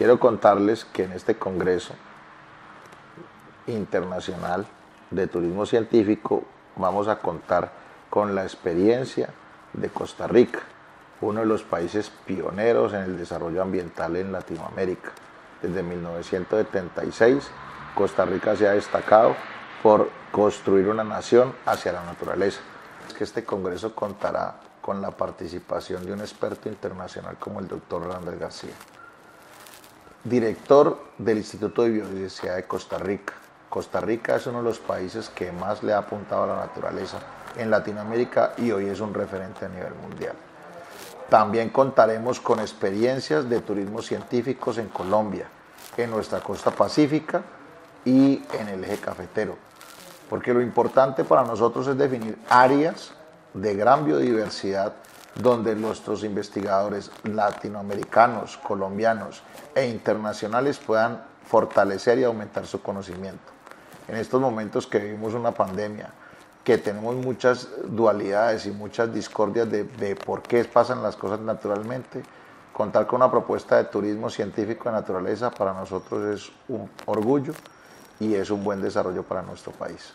Quiero contarles que en este Congreso Internacional de Turismo Científico vamos a contar con la experiencia de Costa Rica, uno de los países pioneros en el desarrollo ambiental en Latinoamérica. Desde 1976, Costa Rica se ha destacado por construir una nación hacia la naturaleza. Es que este Congreso contará con la participación de un experto internacional como el doctor Randall García, director del Instituto de Biodiversidad de Costa Rica. Costa Rica es uno de los países que más le ha apuntado a la naturaleza en Latinoamérica y hoy es un referente a nivel mundial. También contaremos con experiencias de turismo científicos en Colombia, en nuestra costa pacífica y en el eje cafetero. Porque lo importante para nosotros es definir áreas de gran biodiversidad donde nuestros investigadores latinoamericanos, colombianos e internacionales puedan fortalecer y aumentar su conocimiento. En estos momentos que vivimos una pandemia, que tenemos muchas dualidades y muchas discordias de, de, por qué pasan las cosas naturalmente, contar con una propuesta de turismo científico de naturaleza para nosotros es un orgullo y es un buen desarrollo para nuestro país.